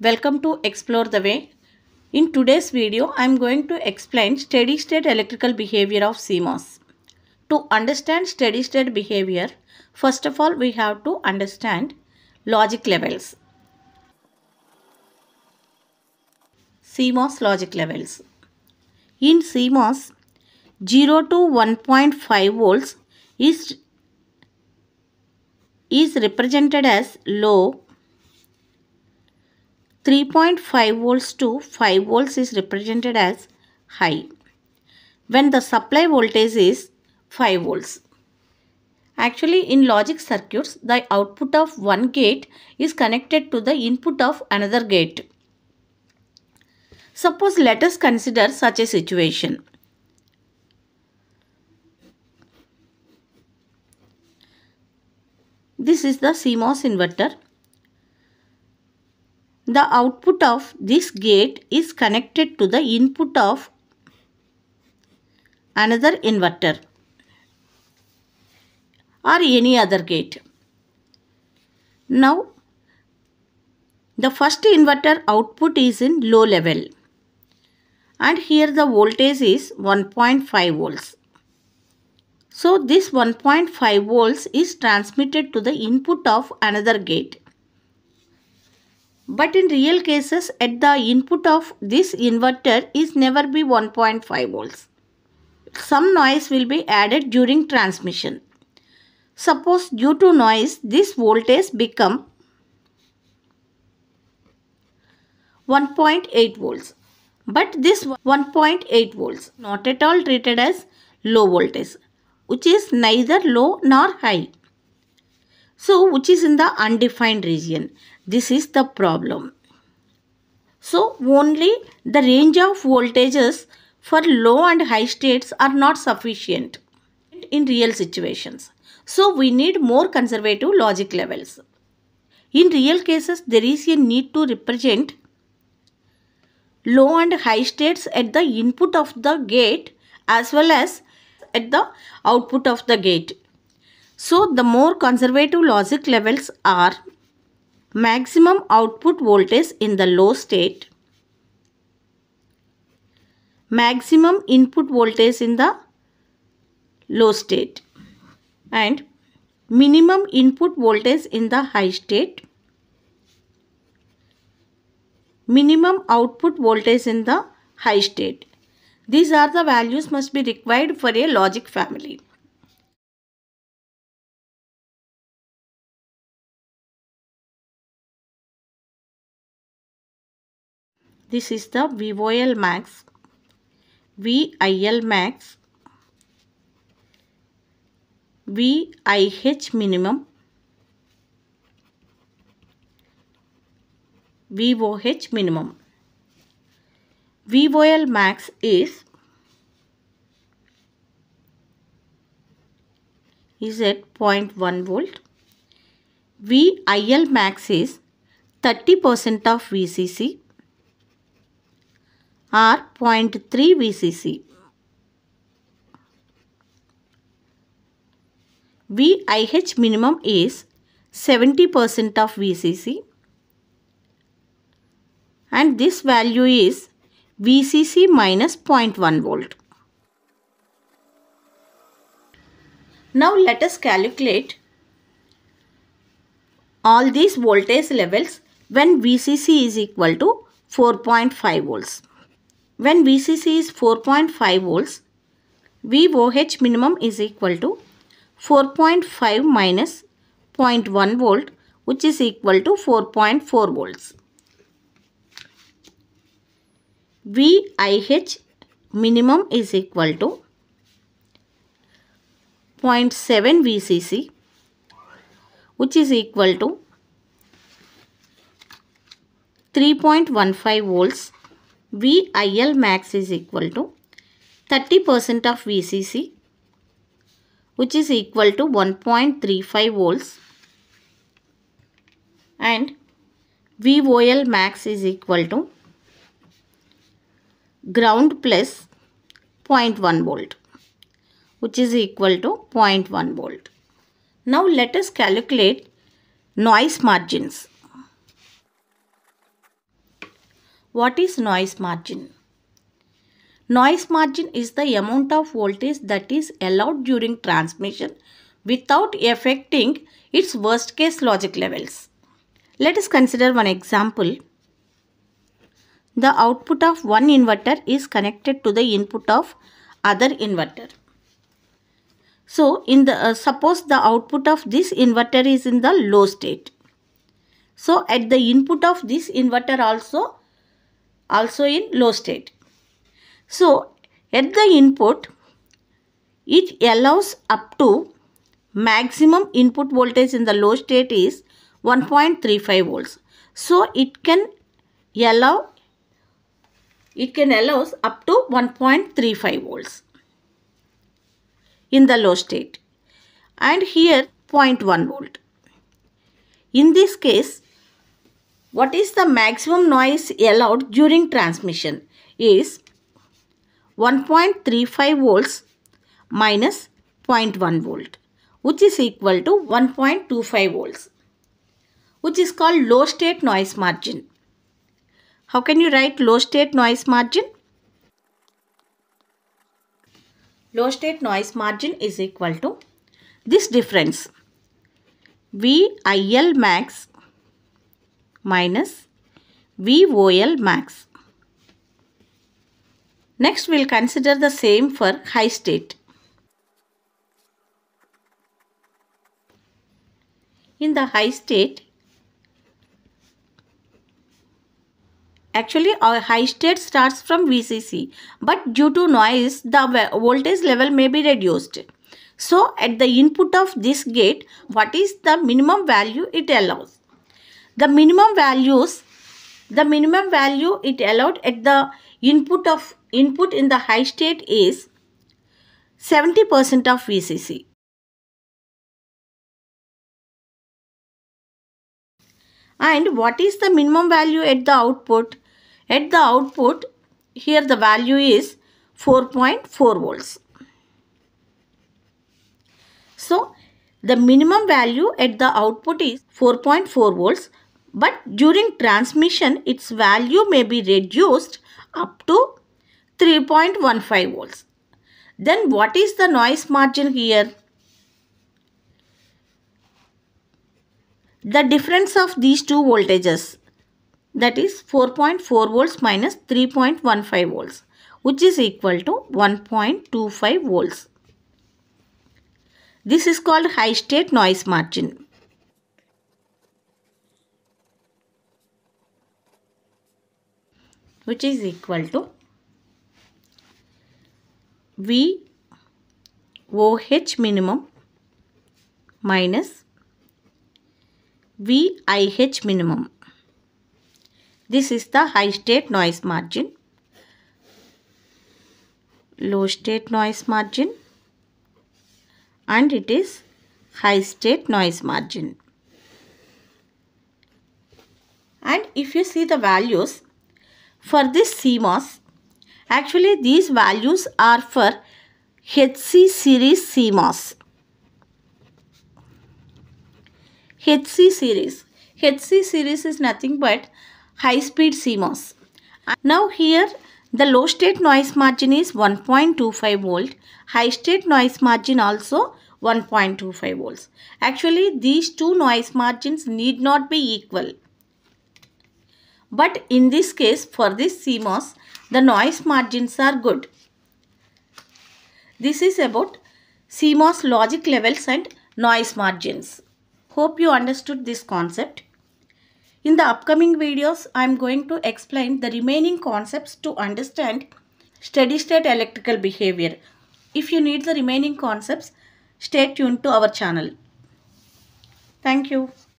Welcome to Explore the Way. In today's video, I am going to explain steady state electrical behavior of CMOS. To understand steady state behavior, first of all we have to understand logic levels. CMOS logic levels. In CMOS, 0 to 1.5 volts is, is represented as low 3.5 volts to 5 volts is represented as high when the supply voltage is 5 volts. Actually in logic circuits the output of one gate is connected to the input of another gate. Suppose let us consider such a situation. This is the CMOS inverter the output of this gate is connected to the input of another inverter or any other gate. Now, the first inverter output is in low level and here the voltage is 1.5 volts. So, this 1.5 volts is transmitted to the input of another gate. But in real cases, at the input of this inverter is never be 1.5 volts. Some noise will be added during transmission. Suppose due to noise, this voltage become 1.8 volts. But this 1.8 volts not at all treated as low voltage, which is neither low nor high. So, which is in the undefined region. This is the problem. So, only the range of voltages for low and high states are not sufficient in real situations. So, we need more conservative logic levels. In real cases, there is a need to represent low and high states at the input of the gate as well as at the output of the gate. So, the more conservative logic levels are maximum output voltage in the low state, maximum input voltage in the low state and minimum input voltage in the high state, minimum output voltage in the high state. These are the values must be required for a logic family. This is the VOL max, VIL max, VIH minimum, VOH minimum. VOL max is is at 0.1 volt. VIL max is 30% of VCC or 0.3 VCC. VIH minimum is 70% of VCC and this value is VCC minus 0.1 volt. Now let us calculate all these voltage levels when VCC is equal to 4.5 volts. When VCC is 4.5 volts, VOH minimum is equal to 4.5 minus 0.1 volt which is equal to 4.4 volts. VIH minimum is equal to 0.7 VCC which is equal to 3.15 volts VIL max is equal to 30% of VCC which is equal to 1.35 volts and VOL max is equal to ground plus 0.1 volt which is equal to 0.1 volt. Now let us calculate noise margins. What is noise margin? Noise margin is the amount of voltage that is allowed during transmission without affecting its worst case logic levels. Let us consider one example. The output of one inverter is connected to the input of other inverter. So, in the uh, suppose the output of this inverter is in the low state. So, at the input of this inverter also also in low state. So, at the input it allows up to maximum input voltage in the low state is 1.35 volts. So, it can allow it can allows up to 1.35 volts in the low state and here 0.1 volt. In this case, what is the maximum noise allowed during transmission is 1.35 volts minus 0.1 volt which is equal to 1.25 volts which is called low state noise margin. How can you write low state noise margin? low state noise margin is equal to this difference VIL max minus VOL max. Next we will consider the same for high state. In the high state, Actually, our high state starts from VCC, but due to noise, the voltage level may be reduced. So, at the input of this gate, what is the minimum value it allows? The minimum values, the minimum value it allowed at the input of input in the high state is 70% of VCC. And what is the minimum value at the output? At the output, here the value is 4.4 volts. So, the minimum value at the output is 4.4 volts but during transmission its value may be reduced up to 3.15 volts. Then what is the noise margin here? the difference of these two voltages that is 4.4 volts minus 3.15 volts which is equal to 1.25 volts. This is called high state noise margin. Which is equal to V OH minimum minus VIH minimum. This is the high state noise margin, low state noise margin and it is high state noise margin. And if you see the values for this CMOS, actually these values are for HC series CMOS. HC series. HC series is nothing but high speed CMOS. Now here the low state noise margin is 1.25 volt. High state noise margin also 1.25 volts. Actually these two noise margins need not be equal. But in this case for this CMOS the noise margins are good. This is about CMOS logic levels and noise margins. Hope you understood this concept. In the upcoming videos, I am going to explain the remaining concepts to understand steady state electrical behavior. If you need the remaining concepts, stay tuned to our channel. Thank you.